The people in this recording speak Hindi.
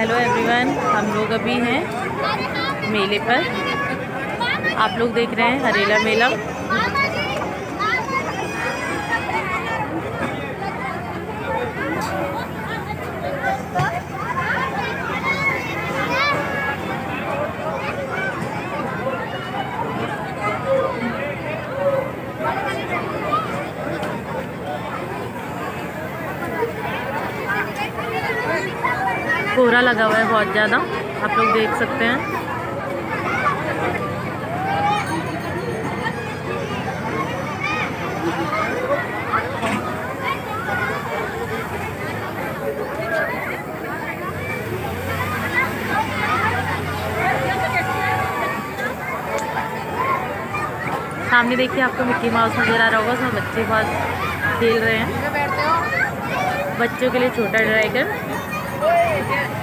हेलो एवरीवन हम लोग अभी हैं मेले पर। आप लोग देख रहे हैं हरेला मेला। कोहरा लगा हुआ है बहुत ज़्यादा। आप लोग देख सकते हैं। सामने देखिए आपको मिक्की माउस नज़र आ रहा होगा, उसमें बच्चे बहुत खेल रहे हैं। बच्चों के लिए छोटा Wait,